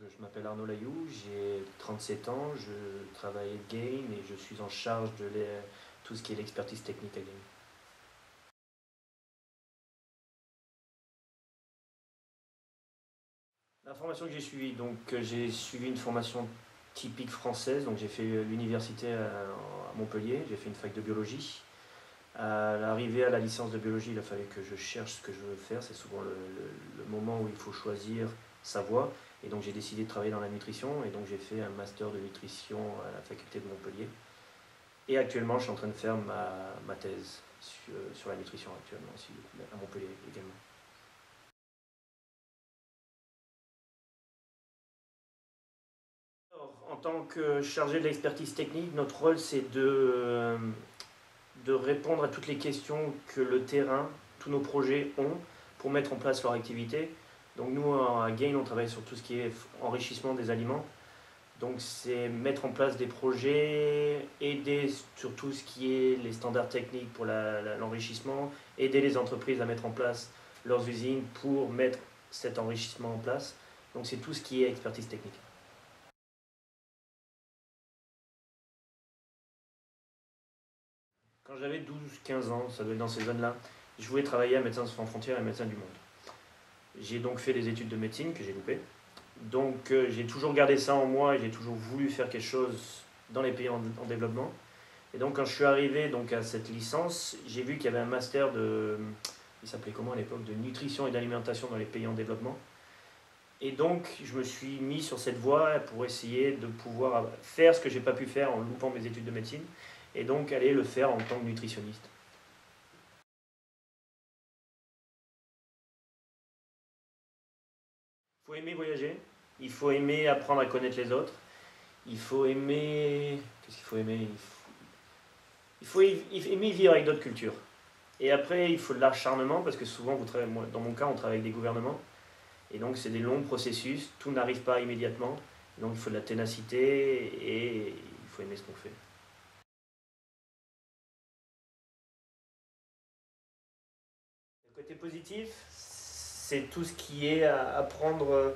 je m'appelle Arnaud Layou, j'ai 37 ans, je travaille à Gain et je suis en charge de tout ce qui est l'expertise technique à Gain. La formation que j'ai suivie, donc j'ai suivi une formation typique française, donc j'ai fait l'université à Montpellier, j'ai fait une fac de biologie. À l'arrivée à la licence de biologie, il a fallu que je cherche ce que je veux faire. C'est souvent le, moment où il faut choisir sa voie. Et donc j'ai décidé de travailler dans la nutrition. Et donc j'ai fait un master de nutrition à la faculté de Montpellier. Et actuellement, je suis en train de faire ma, thèse sur, la nutrition actuellement aussi, à Montpellier également. en tant que chargé de l'expertise technique, notre rôle c'est de de répondre à toutes les questions que le terrain, tous nos projets ont pour mettre en place leur activité. Donc nous, à Gain, on travaille sur tout ce qui est enrichissement des aliments. Donc c'est mettre en place des projets, aider sur tout ce qui est les standards techniques pour l'enrichissement, aider les entreprises à mettre en place leurs usines pour mettre cet enrichissement en place. Donc c'est tout ce qui est expertise technique. Quand j'avais 12-15 ans, ça doit être dans ces zones-là, je voulais travailler à Médecins sans frontières et Médecins du monde. J'ai donc fait des études de médecine que j'ai loupées. Donc euh, j'ai toujours gardé ça en moi et j'ai toujours voulu faire quelque chose dans les pays en, développement. Et donc quand je suis arrivé donc, à cette licence, j'ai vu qu'il y avait un master de, il s'appelait comment à l'époque, de nutrition et d'alimentation dans les pays en développement. Et donc je me suis mis sur cette voie pour essayer de pouvoir faire ce que j'ai pas pu faire en loupant mes études de médecine et donc aller le faire en tant que nutritionniste. Il faut aimer voyager, il faut aimer apprendre à connaître les autres, il faut aimer... Qu'est-ce qu'il faut aimer il faut, aimer vivre avec d'autres cultures. Et après, il faut de l'acharnement, parce que souvent, vous travaillez, dans mon cas, on travaille avec des gouvernements. Et donc, c'est des longs processus, tout n'arrive pas immédiatement. Donc, il faut de la ténacité et il faut aimer ce qu'on fait. côté positif, c'est tout ce qui est à apprendre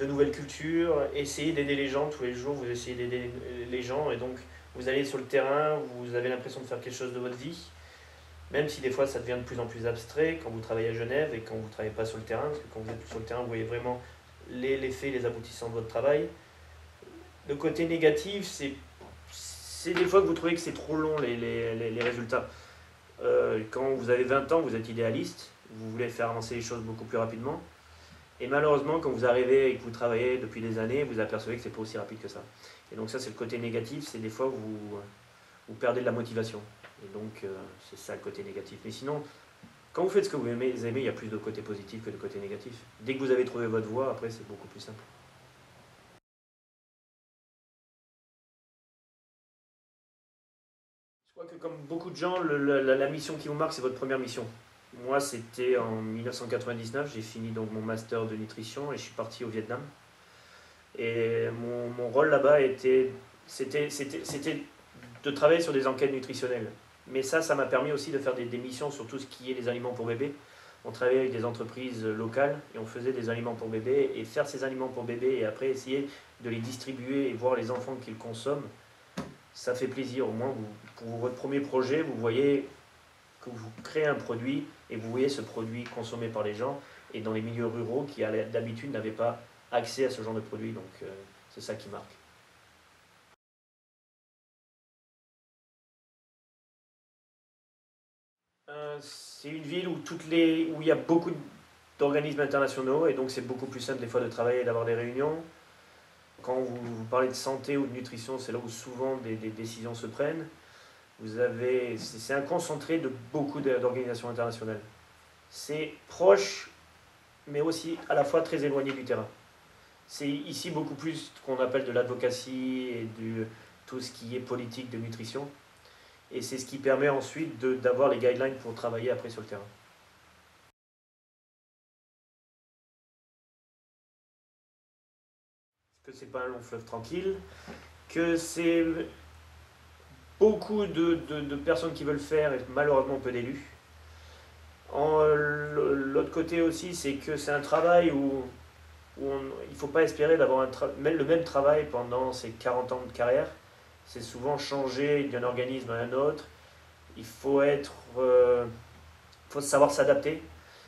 de nouvelles cultures, essayer d'aider les gens tous les jours, vous essayez d'aider les gens et donc vous allez sur le terrain, vous avez l'impression de faire quelque chose de votre vie, même si des fois ça devient de plus en plus abstrait quand vous travaillez à Genève et quand vous ne travaillez pas sur le terrain, parce que quand vous êtes sur le terrain, vous voyez vraiment les, faits, les aboutissants de votre travail. Le côté négatif, c'est des fois que vous trouvez que c'est trop long les, les, les résultats. Euh, quand vous avez 20 ans, vous êtes idéaliste, vous voulez faire avancer les choses beaucoup plus rapidement. Et malheureusement, quand vous arrivez et que vous travaillez depuis des années, vous apercevez que c'est pas aussi rapide que ça. Et donc ça, c'est le côté négatif, c'est des fois vous, vous perdez de la motivation. Et donc, euh, c'est ça le côté négatif. Mais sinon, quand vous faites ce que vous aimez, il y a plus de côté positif que de côté négatif. Dès que vous avez trouvé votre voie, après, c'est beaucoup plus simple. Je crois que comme beaucoup de gens, la, mission qui vous marque, c'est votre première mission. Moi, c'était en 1999, j'ai fini donc mon master de nutrition et je suis parti au Vietnam. Et mon, rôle là-bas était, c'était, de travailler sur des enquêtes nutritionnelles. Mais ça, ça m'a permis aussi de faire des, des, missions sur tout ce qui est les aliments pour bébés. On travaillait avec des entreprises locales et on faisait des aliments pour bébés. Et faire ces aliments pour bébés et après essayer de les distribuer et voir les enfants qu'ils consomment, ça fait plaisir. Au moins, pour votre premier projet, vous voyez que vous créez un produit et vous voyez ce produit consommé par les gens et dans les milieux ruraux qui d'habitude n'avaient pas accès à ce genre de produit. Donc euh, c'est ça qui marque. Euh, c'est une ville où, toutes les, où il y a beaucoup d'organismes internationaux et donc c'est beaucoup plus simple des fois de travailler et d'avoir des réunions. Quand vous, parlez de santé ou de nutrition, c'est là où souvent des, décisions se prennent. Vous avez, c'est un concentré de beaucoup d'organisations internationales. C'est proche, mais aussi à la fois très éloigné du terrain. C'est ici beaucoup plus ce qu'on appelle de l'advocacy et de tout ce qui est politique de nutrition. Et c'est ce qui permet ensuite d'avoir les guidelines pour travailler après sur le terrain. que c'est pas un long fleuve tranquille, que c'est beaucoup de, personnes qui veulent faire et malheureusement peu d'élus. L'autre côté aussi, c'est que c'est un travail où, il ne faut pas espérer d'avoir le même travail pendant ses 40 ans de carrière. C'est souvent changer d'un organisme à un autre. Il faut euh, savoir s'adapter.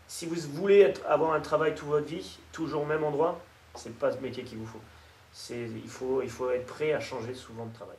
Si vous voulez avoir un travail toute votre vie, toujours au même endroit, c'est pas ce métier qu'il vous faut. Il faut. Il faut être prêt à changer souvent de travail.